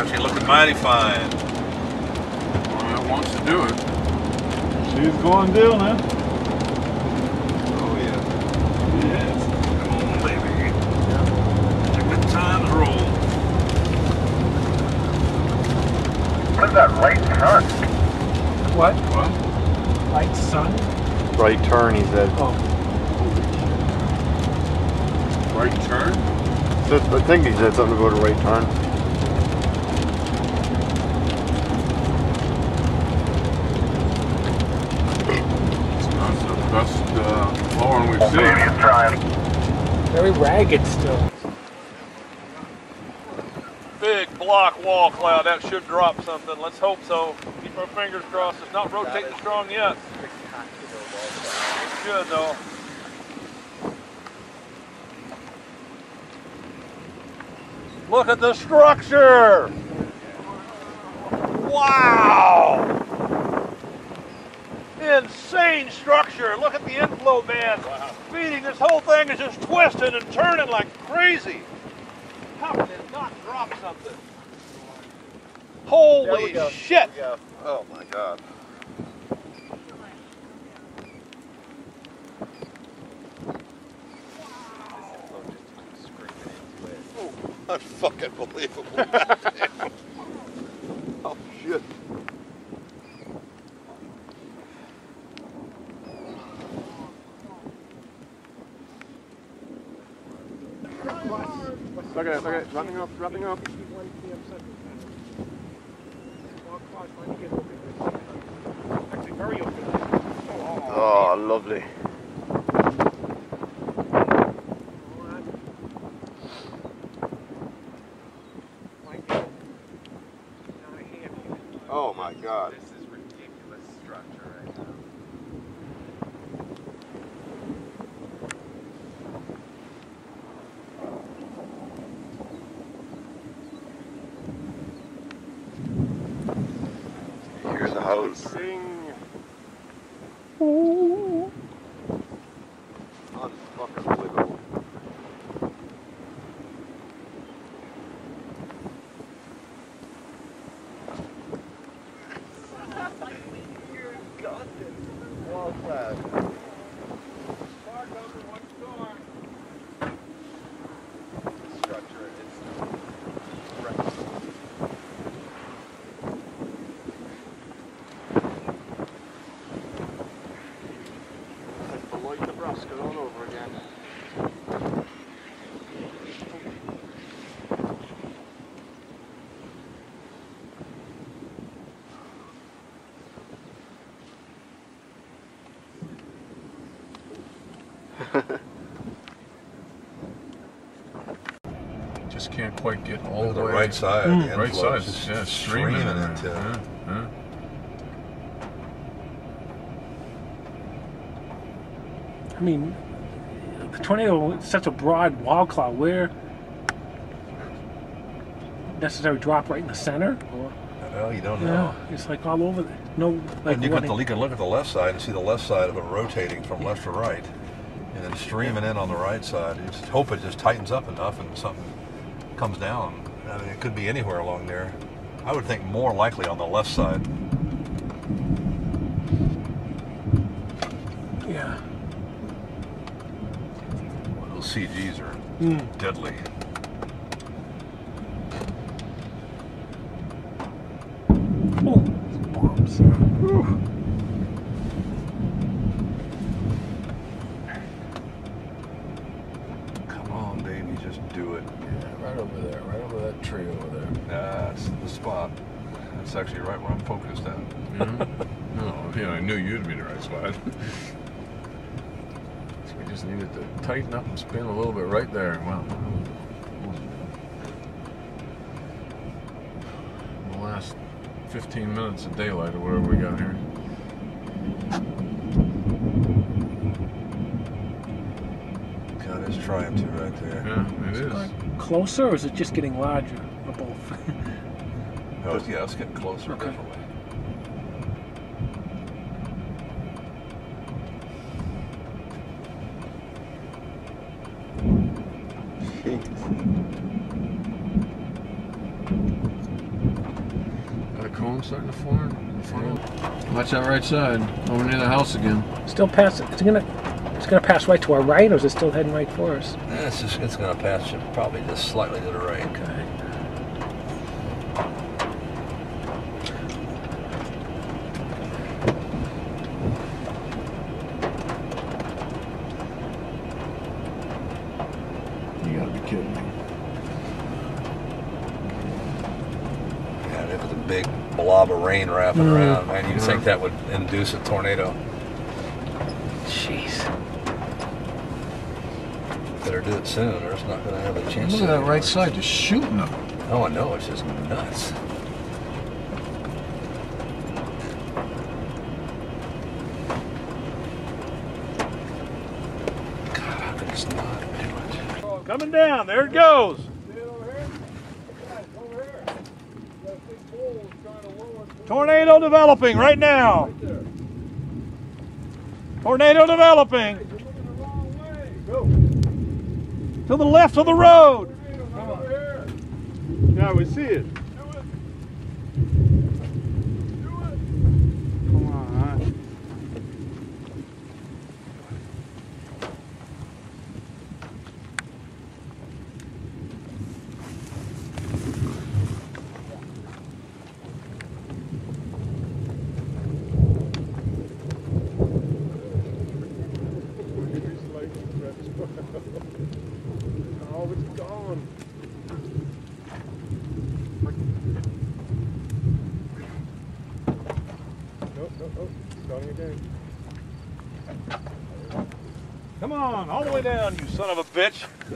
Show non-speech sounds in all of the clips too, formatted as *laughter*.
Actually looking mighty fine. Well, it wants to do it. She's going down, huh? Oh yeah. Yes. Come on, baby. It's a good time to roll. What is that right turn? What? What? Light sun? Right turn, he said. Oh, Right turn? Said- I think he said something about a right turn. That's the best we've seen. very ragged still. Big block wall cloud. That should drop something. Let's hope so. Keep our fingers crossed. It's not rotating strong yet. It should though. Look at the structure. Wow. Insane structure. Look at the inflow band feeding. This whole thing is just twisting and turning like crazy. How can it not drop something? Holy shit! Oh my god. *laughs* Unfucking believable. *laughs* Look at it, look at it. Running up, running up. Oh, lovely. Oh my god. This is ridiculous structure right now. Sing. Unfucking believable. Wall cloud. Structure *laughs* Just can't quite get all the the way. right side. Mm. the Right side, just yeah, streaming, streaming in into. Yeah, yeah. I mean, the tornado is such a broad wall cloud. Where necessary drop right in the center? Or, Well, you don't yeah, know. it's like all over. The, no, like and you one can, you can look at the left side and see the left side of it rotating from left to right, and then streaming in on the right side. You just hope it just tightens up enough and something comes down. I mean, it could be anywhere along there. I would think more likely on the left side. yeah. Those CGs are Mm. deadly. Oh, bombs. Come on, baby, just do it. Yeah, right over there, right over that tree over there. That's the spot. That's actually right where I'm focused at. No, yeah, I knew you'd be the right spot. So we just needed to tighten up and spin a little bit right there. Wow. The last 15 minutes of daylight or whatever we got here. God is trying to right there. Yeah, it is. Closer, or is it just getting larger? Or both? *laughs* Oh, it's- yeah, it's getting closer, Okay. definitely. Storm starting to form. form. Watch that right side. Over near the house again. Still pass. It's gonna. It's gonna pass right to our right, or is it still heading right for us? It's just it's going to pass it probably just slightly to the right. Okay. You gotta kidding. Yeah, it was a big blob of rain wrapping Mm. around, man. You'd think that would induce a tornado. Jeez. Better do it soon, or it's not going to have a chance. Look at that right side, just shooting them. Oh, I know. It's just nuts. God, how could this not do it? Coming down. There it goes. Tornado developing right now. Tornado developing. To the left of the road. Yeah, we see it. Come on. Oh, it's gone. Nope, nope, nope. Starting again. Come on, all the way down, you son of a bitch. *laughs*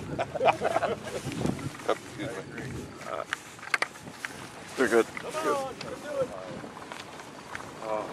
They're good. Come on, you can do it. Right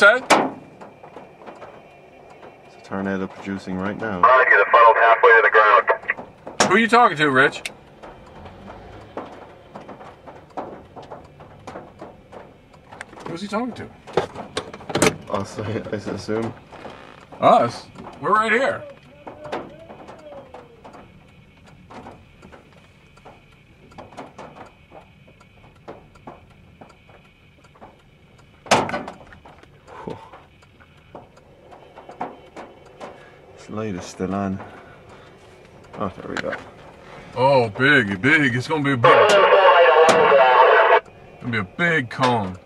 What's that? It's a tornado producing right now. Roger, the funnel's halfway to the ground. Who are you talking to, Rich? Who's he talking to? Us, I, *laughs* I assume. Us? We're right here. This light is still on. Oh, there we go. Oh, big, big. It's gonna be a big. Gonna be a big cone.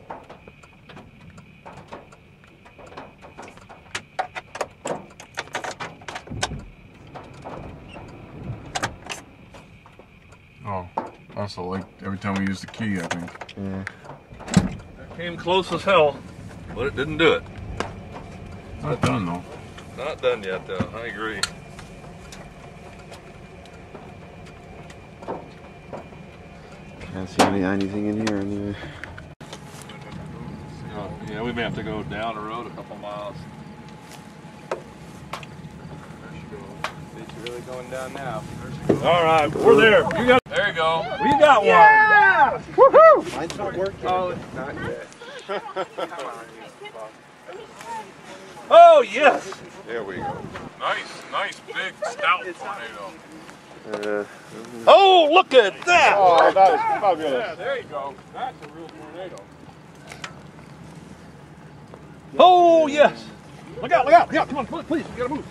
Oh, also like every time we use the key, I think. Yeah. Came close as hell, but it didn't do it. Not done though. Not done yet, though. I agree. Can't see any, anything in here anyway. Yeah, we may have to go down the road a couple miles. It's really going down now. All right, we're there. You got, There you go. we got one. Yeah! Woohoo! Mine's not working. Oh, it's not yet. *laughs* *laughs* Oh yes. There we go. Nice, nice, big, stout tornado. Uh, Oh, look at that. Oh, that is fabulous. there you go. That's a real tornado. Oh yes. Look out! Look out! Look out! Come on, come on, please. We gotta move.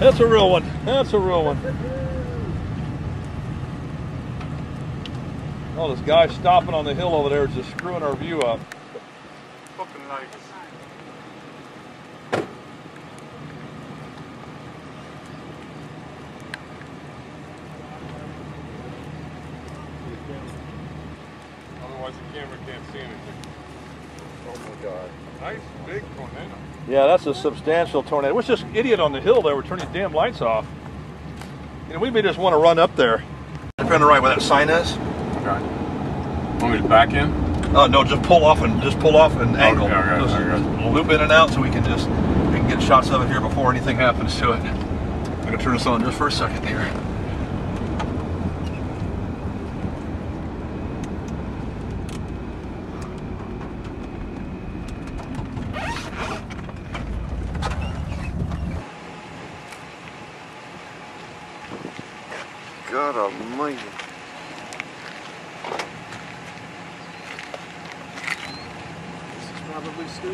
That's a real one. That's a real one. Oh, this guy stopping on the hill over there is just screwing our view up. Fucking nice. Otherwise the camera can't see anything. oh my god. Nice big tornado. Yeah, that's a substantial tornado. What's this idiot on the hill there? We're turning his damn lights off. You know, we may just want to run up there. Depending right where that sign is. Want me to back in? Oh no, just pull off and just pull off and angle. Okay, okay, just okay. loop in and out so we can just we can get shots of it here before anything happens to it. I'm gonna turn this on just for a second here. God almighty. This is probably stupid, but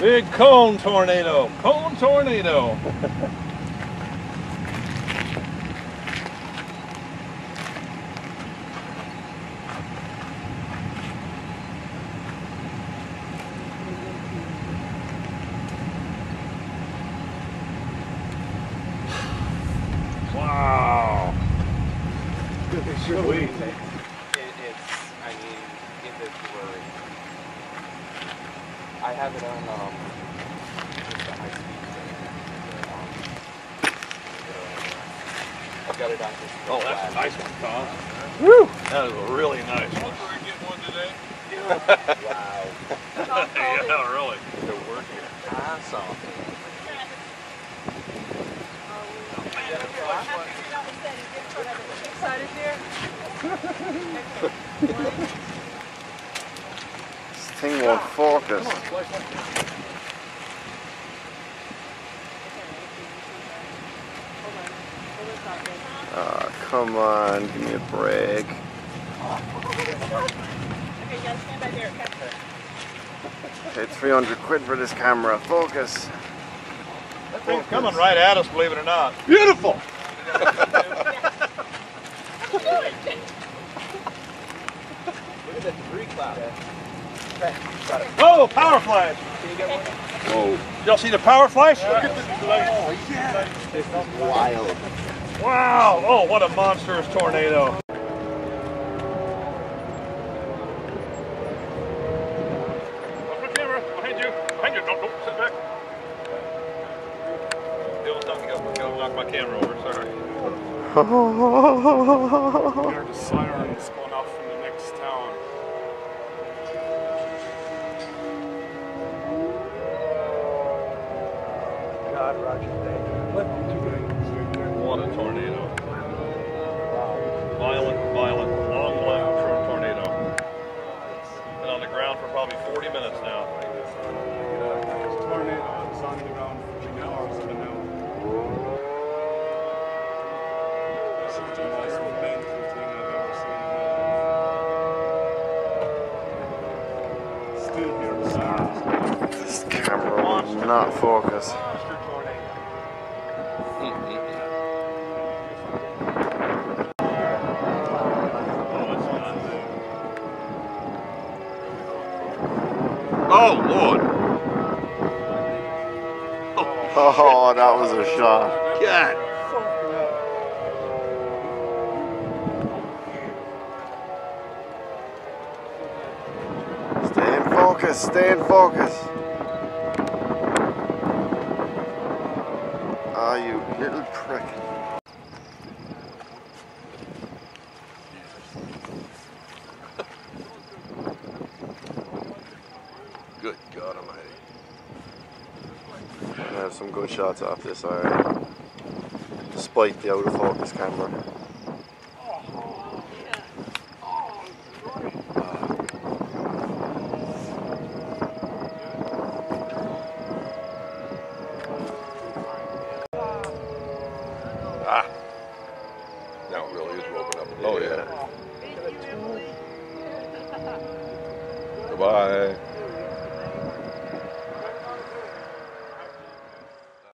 Big cone tornado. Cone tornado. *laughs* wow. Sweet. It, it's, I mean, if it were, I have it on, um, just a high speed thing. Um, I've got it on just. Oh, that's a nice one, Tom. Woo! That is a really nice one. Wow. *laughs* yeah, really. They're working. Awesome. This thing won't focus. Ah, come on, give me a break. Paid 300 quid for this camera. Focus. That thing's coming right at us, believe it or not. Beautiful! Look at the debris cloud. Oh, power flash! Whoa. Y'all see the power flash? Wild. Wow! Oh, what a monstrous tornado. Watch my camera. Behind you. Behind you. Don't, don't sit back. It'll knock, it'll, it'll my camera over. Sorry. *laughs* There the sirens going off from the next town. What a tornado. Violent, violent, long true tornado. Been on the ground for probably 40 minutes now. Tornado on the ground for hours of an. This is the most painful thing I've ever seen. Still hear the sirens. This camera will not focus. Monster tornado. Oh, Lord. Oh, that was a shot. God. Stay in focus, stay in focus. Ah, you little prick. Good God Almighty. I have some good shots off this, alright. Despite the out of focus camera.